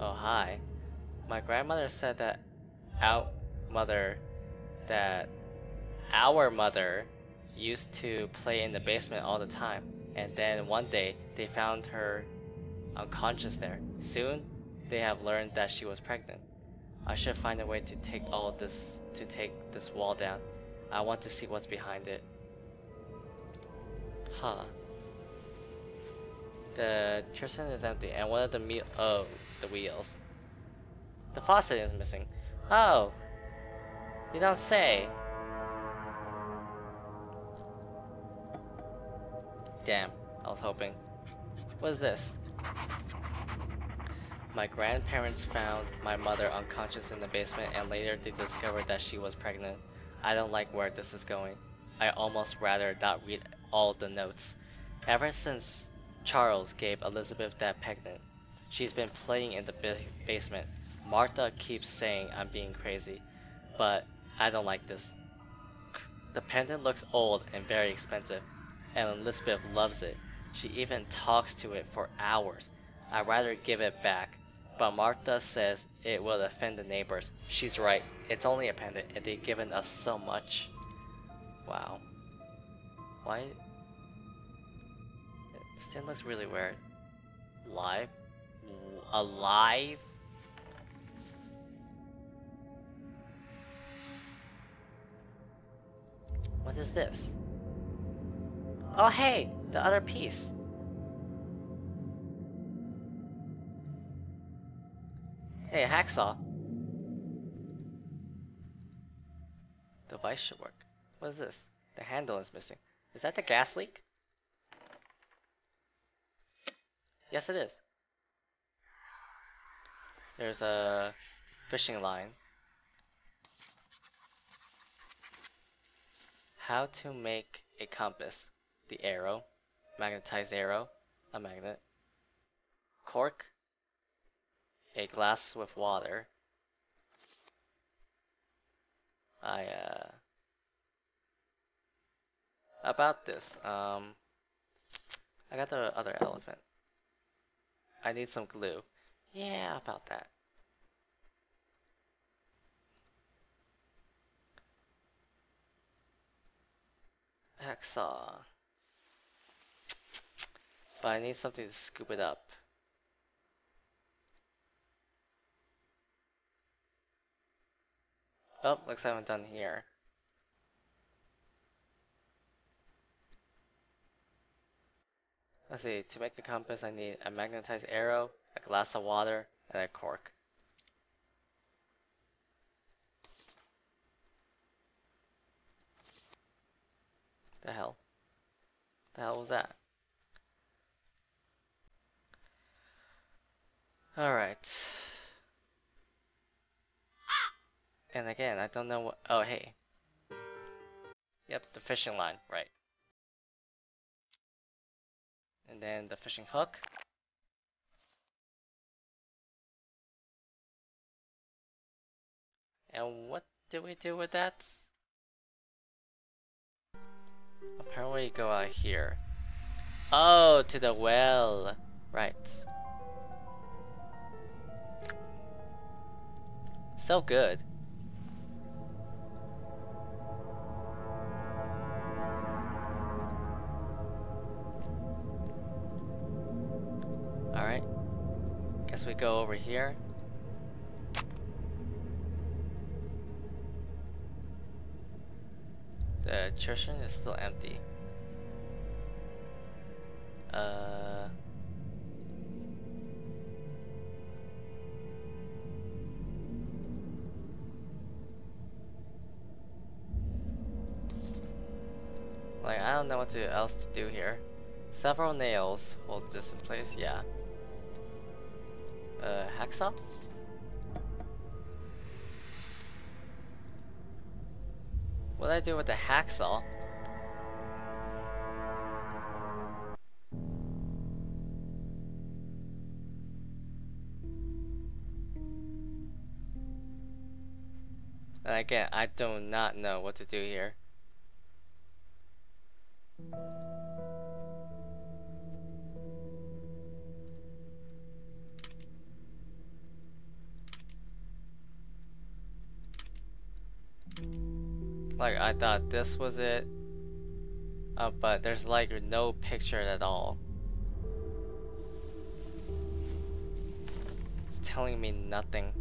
Oh, hi. My grandmother said that our mother, that our mother used to play in the basement all the time, and then one day they found her unconscious there. Soon, they have learned that she was pregnant. I should find a way to take all this, to take this wall down. I want to see what's behind it. Huh. The kitchen is empty, and one of the me- oh, the wheels. The faucet is missing. Oh, you don't say. Damn, I was hoping. What is this? My grandparents found my mother unconscious in the basement and later they discovered that she was pregnant. I don't like where this is going. I almost rather not read all the notes. Ever since Charles gave Elizabeth that pendant, she's been playing in the ba- basement. Martha keeps saying I'm being crazy, but I don't like this. The pendant looks old and very expensive, and Elizabeth loves it. She even talks to it for hours. I'd rather give it back, but Martha says it will offend the neighbors. She's right. It's only a pendant, and they've given us so much. Wow. Why? This thing looks really weird. Live? Alive? What is this? Oh hey, the other piece. Hey, a hacksaw. Device should work. What is this? The handle is missing. Is that the gas leak? Yes, it is. There's a fishing line. How to make a compass. The arrow. Magnetized arrow. A magnet. Cork. A glass with water. I, uh... About this, um... I got the other elephant. I need some glue. Yeah, about that. Hacksaw. But I need something to scoop it up. Oh, looks like I'm done here. Let's see, to make a compass I need a magnetized arrow, a glass of water, and a cork. The hell? The hell was that? Alright. And again, I don't know what. Oh, hey. Yep, the fishing line, right. And then the fishing hook. And what do we do with that? Apparently go out here. Oh, to the well. Right. So good. Alright. Guess we go over here. The church is still empty. Uh... Like, I don't know what to, else to do here. Several nails hold this in place, yeah. Uh, hacksaw? What do I do with the hacksaw? And again, I do not know what to do here. Like, I thought this was it. Uh, but there's like no picture at all. It's telling me nothing.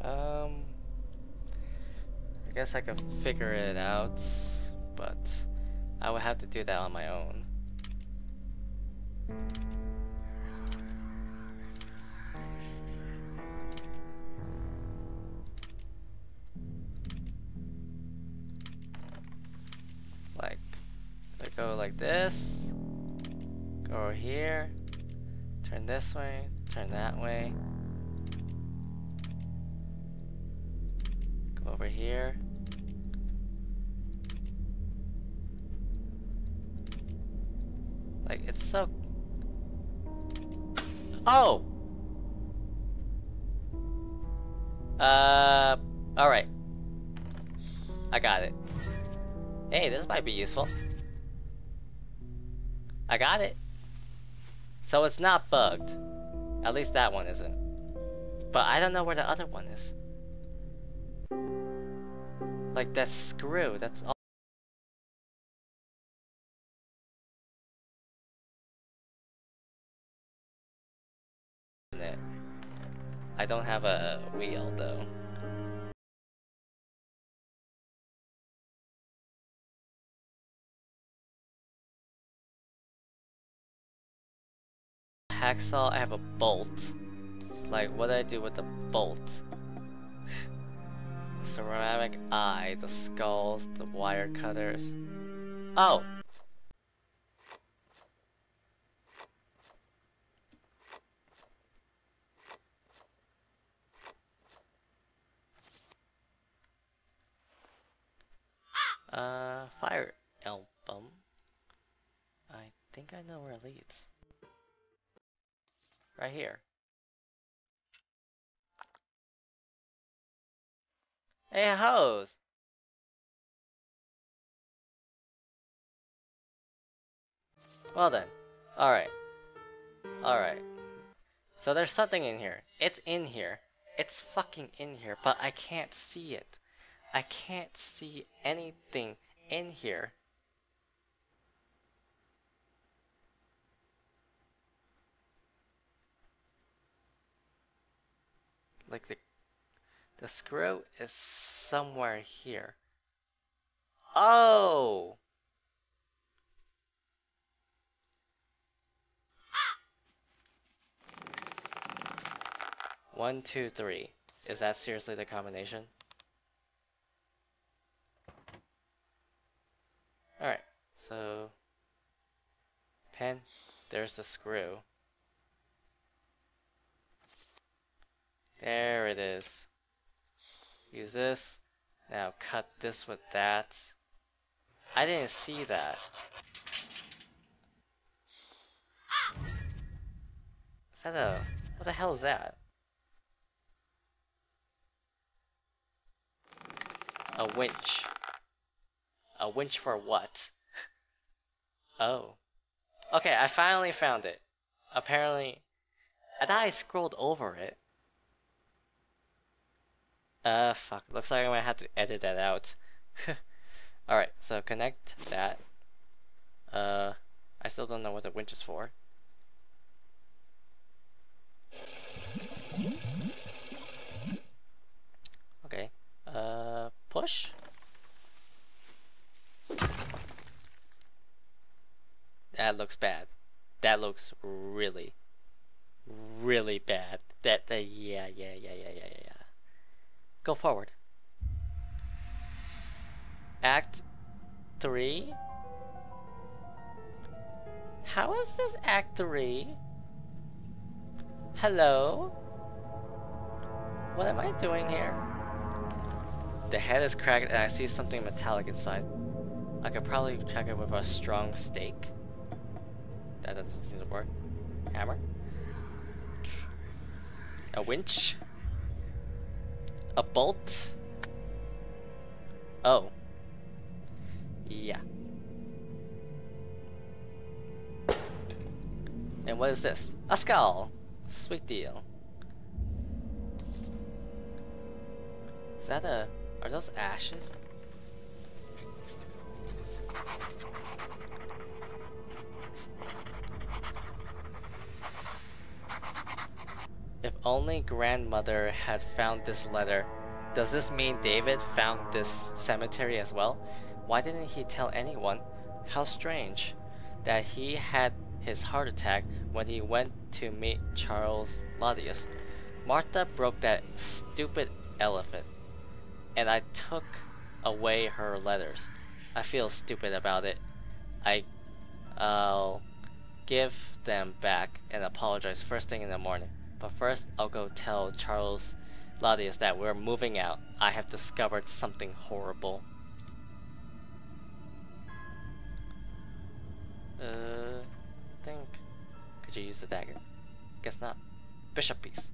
Um, I guess I can figure it out, but I would have to do that on my own. Like, I go like this, go here, turn this way, turn that way. Go over here. Like, it's so... Oh! Uh, alright. I got it. Hey, this might be useful. I got it. So it's not bugged. At least that one isn't. But I don't know where the other one is. Like that screw, that's all. Don't have a wheel though. Hacksaw, I have a bolt. Like, what do I do with the bolt? ceramic eye, the skulls, the wire cutters. Oh! Uh, fire album. I think I know where it leads. Right here. Hey, hoes! Well then. Alright. Alright. So there's something in here. It's in here. It's fucking in here, but I can't see it. I can't see anything in here. Like the the screw is somewhere here. Oh! One, two, three. Is that seriously the combination? Alright, so... Pen, there's the screw. There it is. Use this. Now cut this with that. I didn't see that. Is that a... What the hell is that? A winch. A winch for what? oh. Okay, I finally found it. Apparently... I thought I scrolled over it. Uh, fuck. Looks like I might have to edit that out. Alright, so connect that. Uh, I still don't know what the winch is for. Okay, uh, push? That looks bad. That looks really, really bad. That, that yeah, yeah, yeah, yeah, yeah, yeah. Go forward. Act 3? How is this Act 3? Hello? What am I doing here? The head is cracked and I see something metallic inside. I could probably check it with a strong stake. That doesn't seem to work. Hammer? A winch? A bolt? Oh. Yeah. And what is this? A skull! Sweet deal. Is that a... Are those ashes? If only grandmother had found this letter. Does this mean David found this cemetery as well? Why didn't he tell anyone? How strange that he had his heart attack when he went to meet Charles Lodius. Martha broke that stupid elephant, and I took away her letters. I feel stupid about it. I, I'll give them back and apologize first thing in the morning. But first, I'll go tell Charles Lodius that we're moving out. I have discovered something horrible. Uh, think. Could you use the dagger? Guess not. Bishop piece.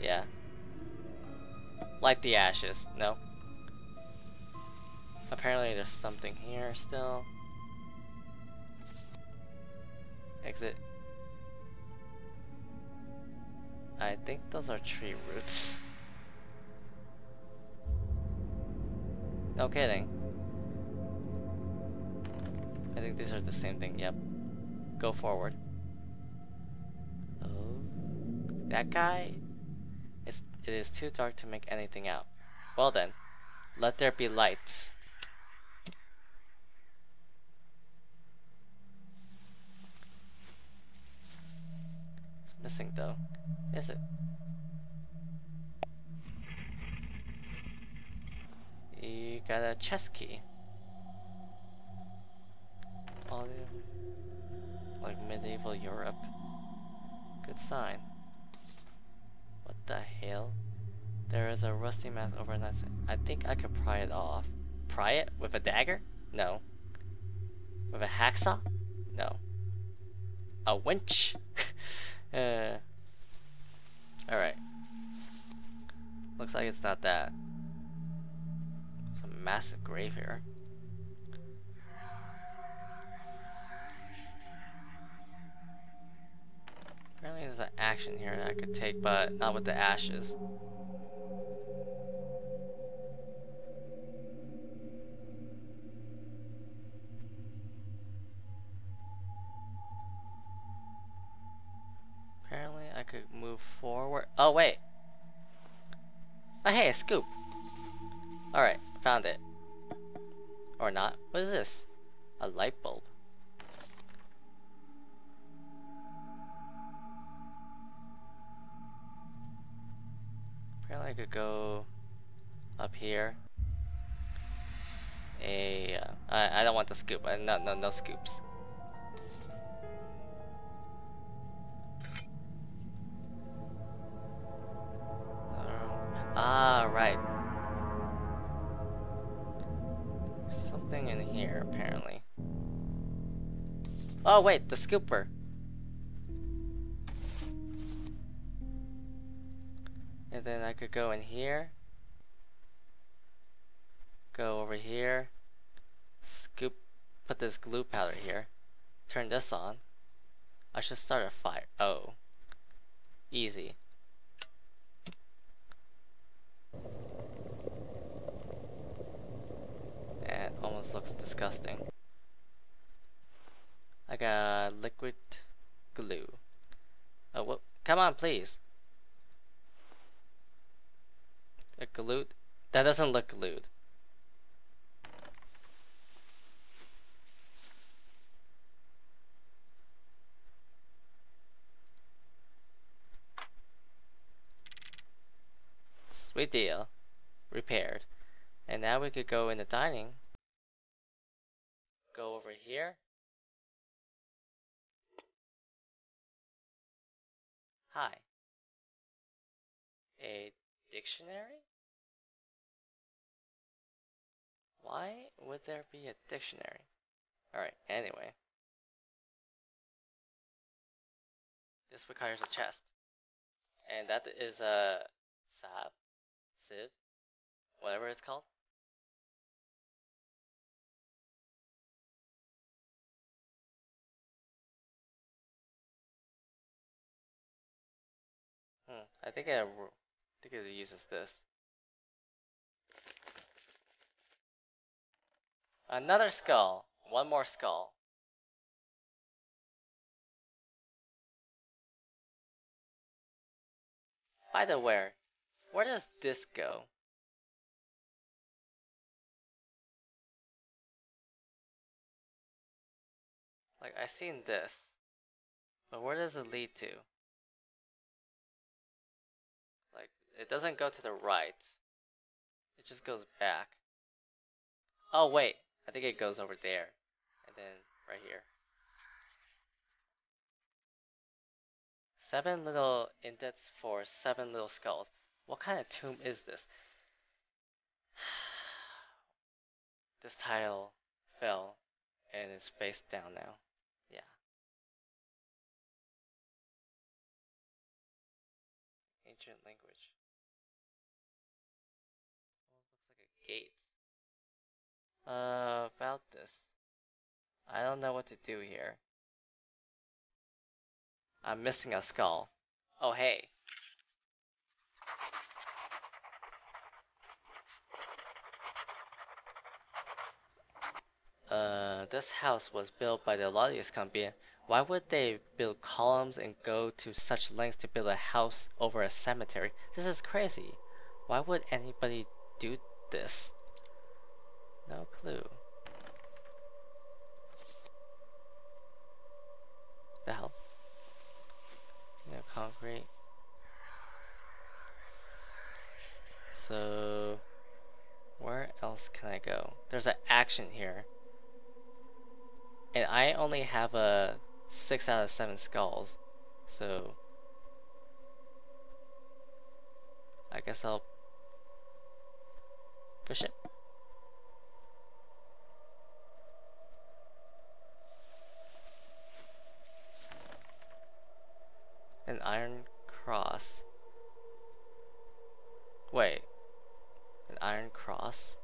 yeah. Light the ashes. No. Apparently there's something here still. Exit. I think those are tree roots. No kidding. I think these are the same thing, yep. Go forward. Oh, that guy? It's, it is too dark to make anything out. Well then, let there be light. It's missing though, is it? You got a chest key. All like medieval Europe. Good sign. What the hell? There is a rusty mask over that. I think I could pry it off. Pry it with a dagger? No. With a hacksaw? No. A winch? uh. Alright. Looks like it's not that. It's a massive grave here. Apparently there's an action here that I could take, but not with the ashes. Oh, wait. Oh, hey, a scoop. Alright, found it. Or not. What is this? A light bulb. Apparently I could go up here. A, uh, I, I don't want the scoop. I, no, no, no scoops. Ah, right. Something in here, apparently. Oh, wait, the scooper. And then I could go in here. Go over here. Scoop, put this glue powder here. Turn this on. I should start a fire. Oh. Easy. That almost looks disgusting. I got liquid glue. Oh, what? Come on, please. A glued? That doesn't look glued. Sweet deal. Repaired. And now we could go in the dining. Go over here. Hi. A dictionary? Why would there be a dictionary? Alright, anyway. This requires a chest. And that is uh, a sap, sieve, whatever it's called. I think it, I think it uses this. Another skull. One more skull. By the way, where does this go? Like, I seen this. But where does it lead to? It doesn't go to the right. It just goes back. Oh, wait. I think it goes over there. And then right here. Seven little indents for seven little skulls. What kind of tomb is this? this tile fell and it's face down now. Yeah. Ancient language. Well, looks like a gate. Uh, about this. I don't know what to do here. I'm missing a skull. Oh, hey. Uh, this house was built by the Lodius company. Why would they build columns and go to such lengths to build a house over a cemetery? This is crazy. Why would anybody do this? No clue. The hell? Know, concrete. So, where else can I go? There's an action here. And I only have a 6 out of 7 skulls. So, I guess I'll fish it. An iron cross. Wait. An iron cross?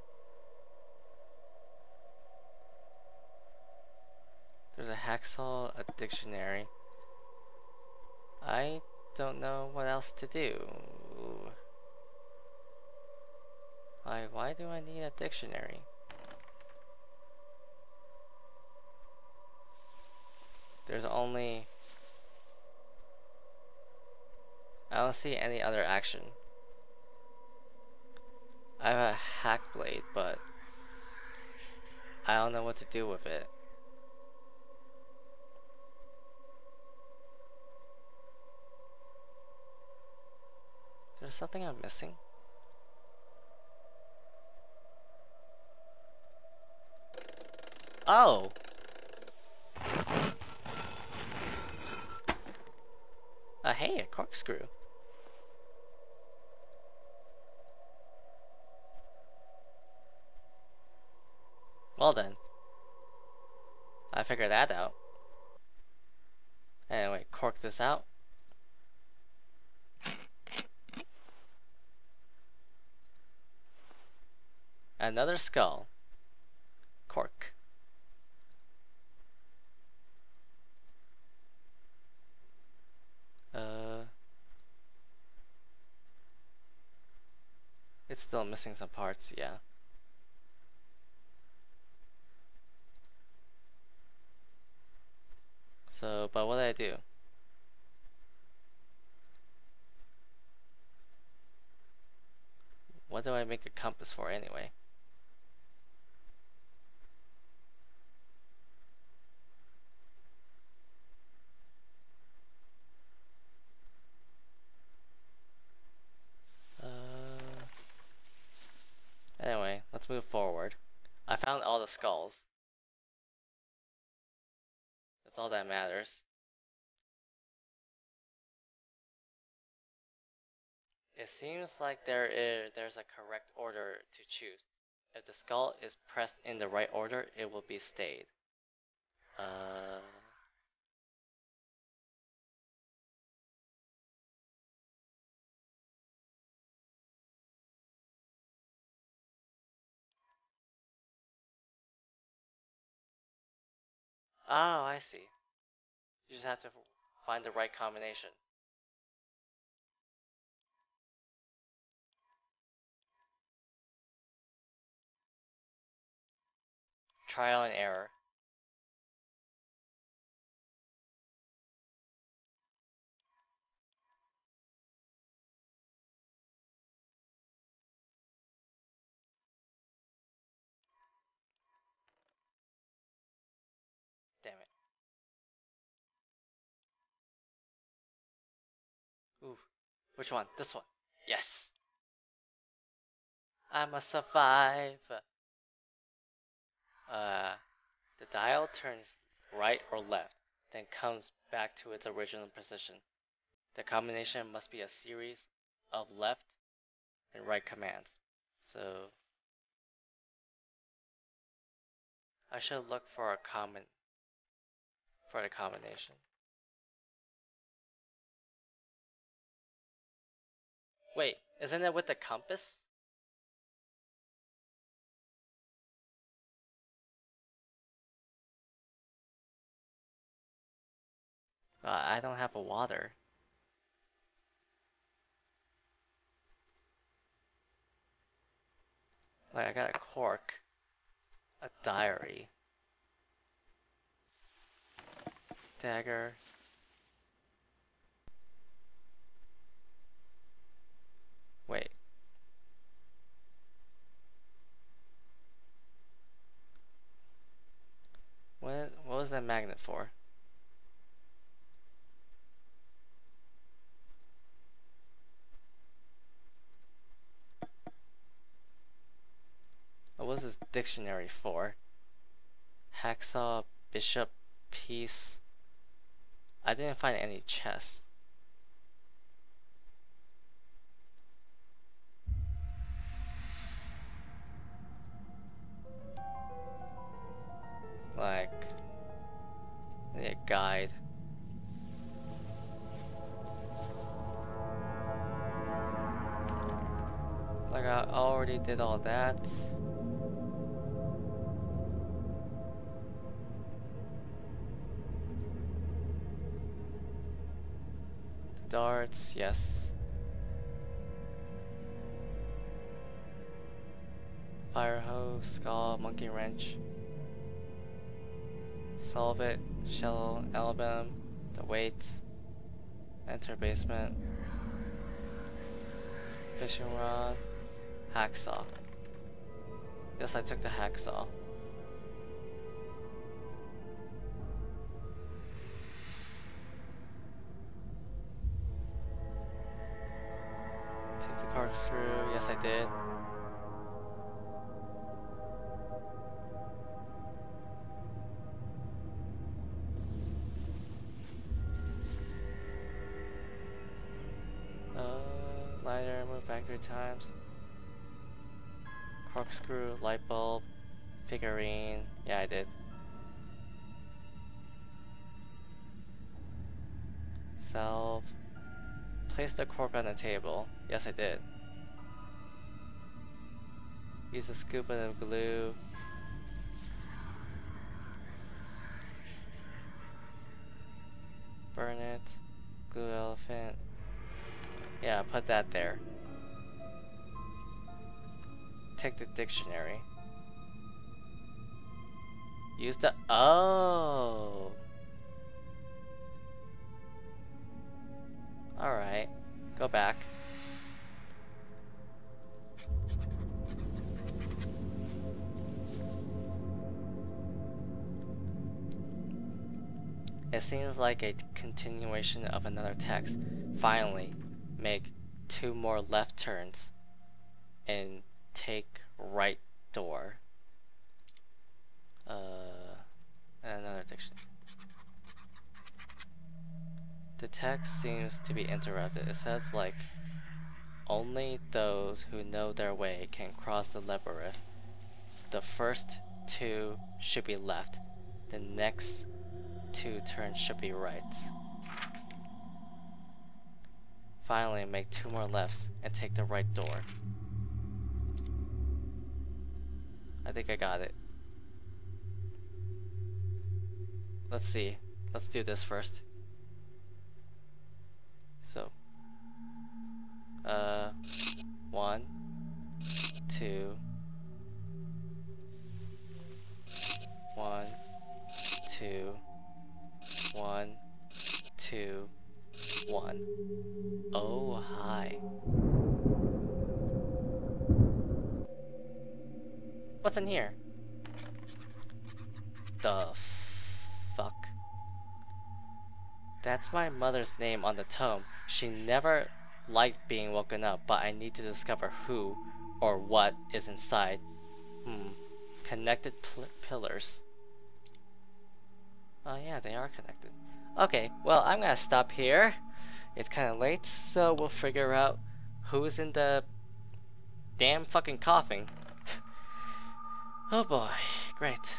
There's a hacksaw, a I don't know what else to do. Like, why do I need a dictionary? There's only I don't see any other action. I have a hack blade, but I don't know what to do with it. There's something I'm missing. Oh! Uh, hey, a corkscrew. Well then. I figured that out. Anyway, cork this out. Another skull. Cork. Uh, it's still missing some parts, yeah. So, but what did I do? What do I make a compass for anyway? Uh, anyway, let's move forward. I found all the skulls. That's all that matters. It seems like there is there's a correct order to choose. If the skull is pressed in the right order, it will be stayed. Uh Oh, I see. You just have to find the right combination. Trial and error. Ooh, which one? This one. Yes. I must survive. Uh, the dial turns right or left, then comes back to its original position. The combination must be a series of left and right commands. So I should look for a common for the combination. Wait, isn't it with the compass? Uh, I don't have a water. Like, I got a cork, a diary, dagger. Wait. What, what was that magnet for? What was this dictionary for? Hacksaw, bishop, piece. I didn't find any chests. Like, a guide. Like I already did all that. Darts, yes. Fire hose, skull, monkey wrench. Solve it, shell, album, the weight. Enter basement. Fishing rod, hacksaw. Yes, I took the hacksaw. Take the corkscrew. Yes, I did. Corkscrew, light bulb, figurine. Yeah, I did. Salve. Place the cork on the table. Yes, I did. Use a scoop of glue. Burn it. Glue elephant. Yeah, put that there. Take the dictionary. Use the. Oh! Alright. Go back. It seems like a continuation of another text. Finally, make two more left turns and take right door. Uh, another dictionary. The text seems to be interrupted. It says like, only those who know their way can cross the labyrinth. The first two should be left. The next two turns should be right. Finally, make two more lefts and take the right door. I think I got it. Let's see. Let's do this first. So, uh, one, two, My mother's name on the tome. She never liked being woken up, but I need to discover who or what is inside. Hmm. Connected pillars. Oh yeah, they are connected. Okay, well, I'm gonna stop here. It's kind of late, so we'll figure out who's in the damn fucking coffin. oh boy, great.